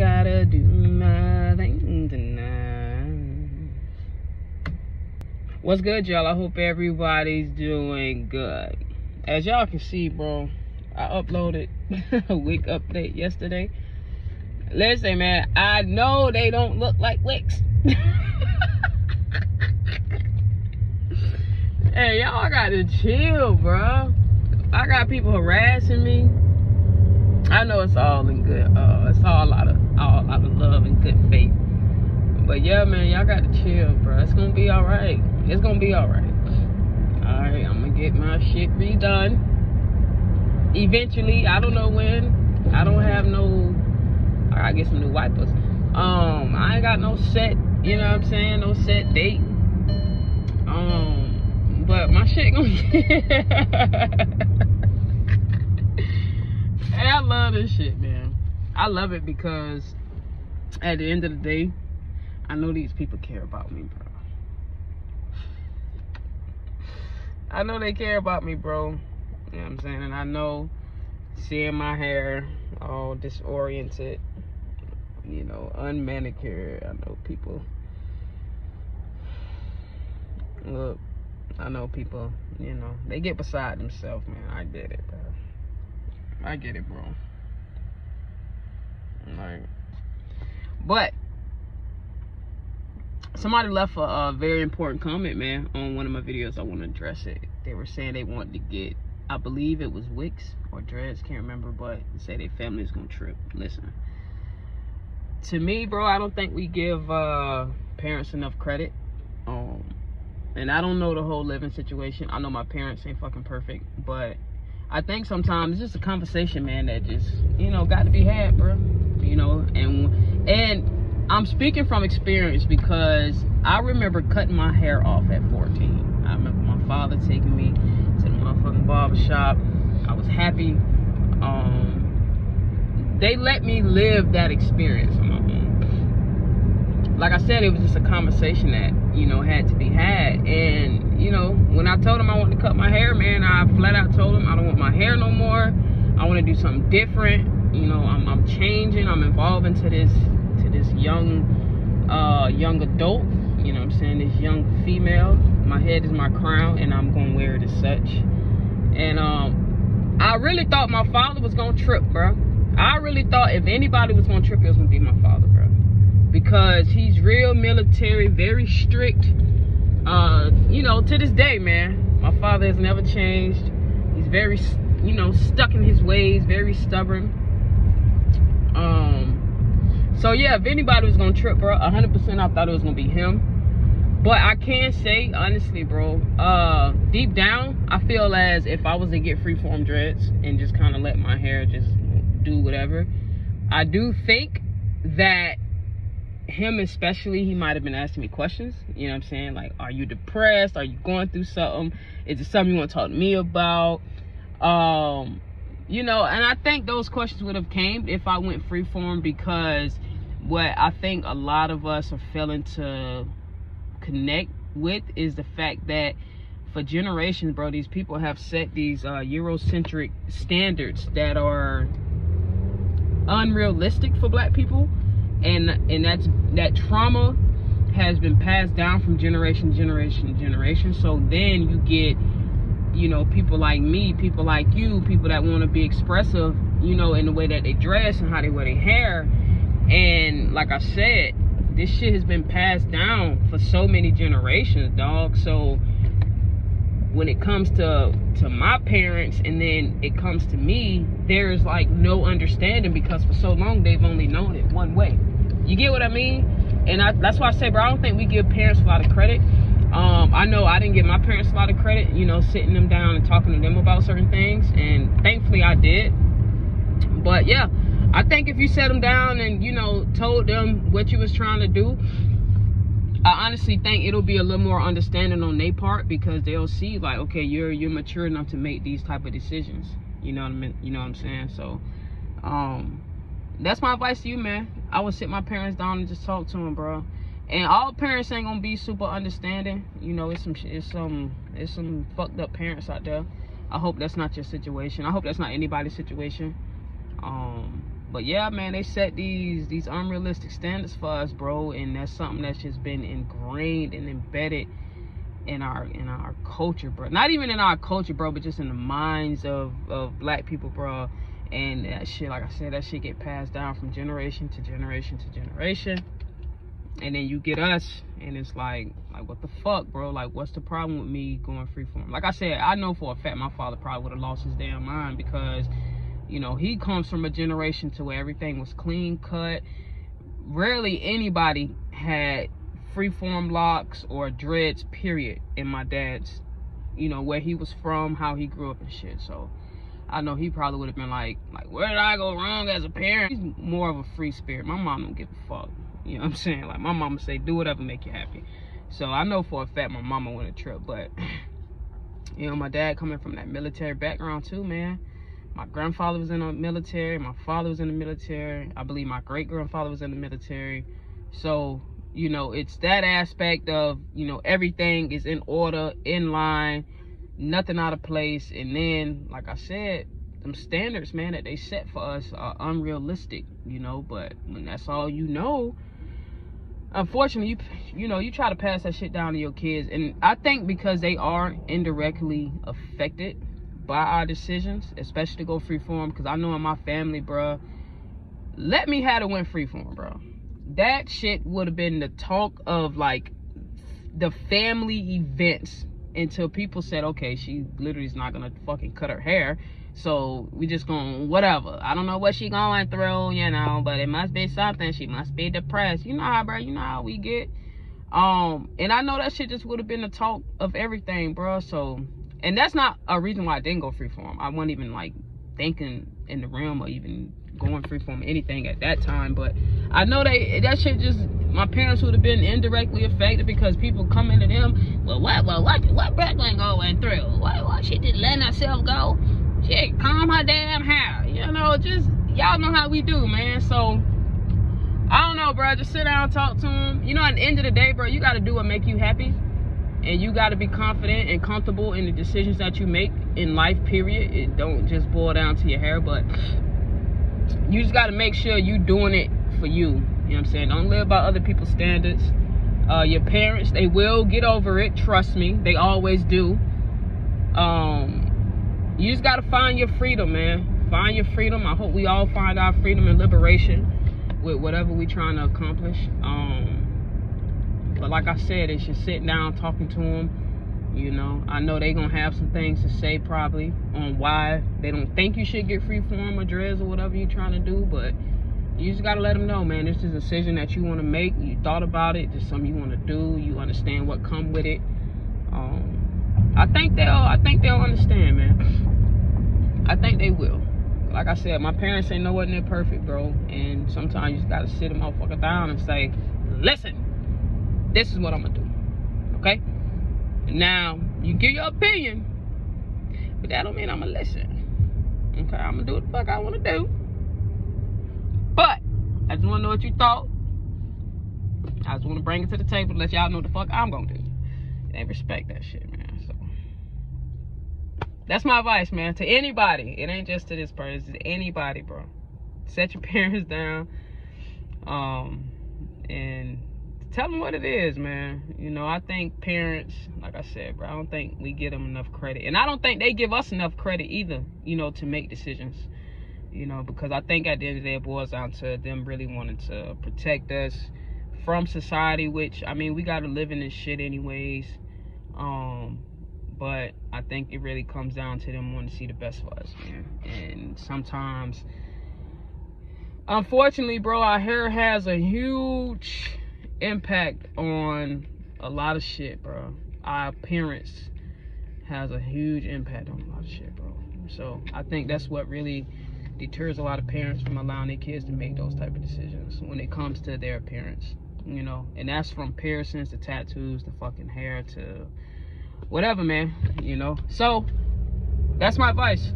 gotta do my thing tonight. What's good, y'all? I hope everybody's doing good. As y'all can see, bro, I uploaded a week update yesterday. Listen, man, I know they don't look like wicks. hey, y'all gotta chill, bro. I got people harassing me. I know it's all in good. Uh, it's all a lot of all out of love and good faith. But yeah, man, y'all got to chill, bro. It's gonna be all right. It's gonna be all right. All right, I'm gonna get my shit redone. Eventually, I don't know when. I don't have no. I get some new wipers. Um, I ain't got no set. You know what I'm saying? No set date. Um, but my shit gonna. And I love this shit, man. I love it because at the end of the day, I know these people care about me, bro. I know they care about me, bro. You know what I'm saying? And I know seeing my hair all disoriented, you know, unmanicured. I know people. Look, I know people, you know, they get beside themselves, man. I get it, bro. I get it, bro. Like, but somebody left a, a, very important comment, man, on one of my videos. I want to address it. They were saying they wanted to get, I believe it was Wicks or Dreads, can't remember, but say their family's gonna trip. Listen, to me, bro, I don't think we give uh, parents enough credit. Um, and I don't know the whole living situation. I know my parents ain't fucking perfect, but I think sometimes it's just a conversation, man, that just, you know, got to be had, bro. You know, and and I'm speaking from experience because I remember cutting my hair off at 14. I remember my father taking me to the motherfucking barber shop. I was happy. Um, they let me live that experience on my own. Like I said, it was just a conversation that, you know, had to be had. And you know, when I told him I wanted to cut my hair, man, I flat out told him I don't want my hair no more. I want to do something different. You know, I'm, I'm changing. I'm evolving to this to this young uh, young adult. You know I'm saying? This young female. My head is my crown, and I'm gonna wear it as such. And um, I really thought my father was gonna trip, bro. I really thought if anybody was gonna trip, it was gonna be my father, bro. Because he's real military, very strict uh, you know, to this day, man, my father has never changed. He's very, you know, stuck in his ways, very stubborn. Um, so yeah, if anybody was gonna trip, bro, 100% I thought it was gonna be him. But I can say, honestly, bro, uh, deep down, I feel as if I was to get freeform dreads and just kind of let my hair just do whatever, I do think that him especially, he might have been asking me questions. You know what I'm saying? Like, are you depressed? Are you going through something? Is it something you want to talk to me about? Um, you know, and I think those questions would have came if I went freeform because what I think a lot of us are failing to connect with is the fact that for generations, bro, these people have set these uh, Eurocentric standards that are unrealistic for black people. And and that's that trauma has been passed down from generation to generation to generation. So then you get you know people like me people like you people that want to be expressive you know in the way that they dress and how they wear their hair and like i said this shit has been passed down for so many generations dog so when it comes to to my parents and then it comes to me there's like no understanding because for so long they've only known it one way you get what I mean? And I, that's why I say, bro, I don't think we give parents a lot of credit. Um, I know I didn't give my parents a lot of credit, you know, sitting them down and talking to them about certain things. And thankfully I did. But yeah, I think if you set them down and, you know, told them what you was trying to do, I honestly think it'll be a little more understanding on their part because they'll see like, okay, you're you're mature enough to make these type of decisions. You know what I mean? You know what I'm saying? So, um, that's my advice to you, man. I would sit my parents down and just talk to them, bro. And all parents ain't gonna be super understanding. You know, it's some it's some it's some fucked up parents out there. I hope that's not your situation. I hope that's not anybody's situation. Um, but yeah, man, they set these these unrealistic standards for us, bro, and that's something that's just been ingrained and embedded in our in our culture, bro. Not even in our culture, bro, but just in the minds of of black people, bro. And that shit, like I said, that shit get passed down from generation to generation to generation. And then you get us, and it's like, like what the fuck, bro? Like, what's the problem with me going freeform? Like I said, I know for a fact my father probably would have lost his damn mind because you know, he comes from a generation to where everything was clean cut. Rarely anybody had freeform locks or dreads, period, in my dad's, you know, where he was from, how he grew up and shit. So I know he probably would have been like, like, where did I go wrong as a parent? He's more of a free spirit. My mom don't give a fuck. You know what I'm saying? Like my mama say, do whatever make you happy. So I know for a fact my mama went a trip, but you know, my dad coming from that military background too, man my grandfather was in the military my father was in the military i believe my great grandfather was in the military so you know it's that aspect of you know everything is in order in line nothing out of place and then like i said them standards man that they set for us are unrealistic you know but when that's all you know unfortunately you you know you try to pass that shit down to your kids and i think because they are indirectly affected by our decisions, especially to go free freeform, because I know in my family, bro, let me have to went freeform, bro. That shit would have been the talk of like the family events until people said, okay, she literally is not gonna fucking cut her hair. So we just gonna whatever. I don't know what she going through, you know, but it must be something. She must be depressed. You know how, bro. You know how we get. Um, and I know that shit just would have been the talk of everything, bro. So and that's not a reason why I didn't go freeform. I wasn't even like thinking in the realm or even going freeform anything at that time. But I know they that shit just my parents would have been indirectly affected because people coming to them, well what well what what Brooklyn going through? What what she just letting herself go? She calm her damn hair. You know, just y'all know how we do, man. So I don't know, bro. Just sit down, talk to him. You know, at the end of the day, bro, you gotta do what make you happy and you got to be confident and comfortable in the decisions that you make in life period. It don't just boil down to your hair but you just got to make sure you doing it for you. You know what i'm saying? Don't live by other people's standards. Uh, your parents they will get over it trust me. They always do. Um you just got to find your freedom man. Find your freedom. I hope we all find our freedom and liberation with whatever we're trying to accomplish. Um but like I said, it's just sitting down talking to them. You know, I know they gonna have some things to say probably on why they don't think you should get freeform or dreads or whatever you're trying to do. But you just gotta let them know, man. This is a decision that you want to make. You thought about it. Just something you want to do. You understand what come with it. Um, I think they'll. I think they'll understand, man. I think they will. Like I said, my parents ain't know they're perfect, bro. And sometimes you just gotta sit a motherfucker down and say, listen this is what I'm gonna do. Okay? Now, you give your opinion, but that don't mean I'm gonna listen. Okay, I'm gonna do what the fuck I wanna do. But I just wanna know what you thought. I just wanna bring it to the table, let y'all know what the fuck I'm gonna do. They respect that shit, man. So that's my advice, man. To anybody. It ain't just to this person, it's anybody, bro. Set your parents down. Um tell them what it is, man. You know, I think parents, like I said, bro, I don't think we give them enough credit. And I don't think they give us enough credit either, you know, to make decisions. You know, because I think at the end of the day, it boils down to them really wanting to protect us from society, which, I mean, we got to live in this shit anyways. Um, but I think it really comes down to them wanting to see the best for us, man. And sometimes, unfortunately, bro, our hair has a huge impact on a lot of shit, bro. Our appearance has a huge impact on a lot of shit, bro. So I think that's what really deters a lot of parents from allowing their kids to make those type of decisions when it comes to their appearance. You know, and that's from piercings to tattoos to fucking hair to whatever, man. You know. So that's my advice.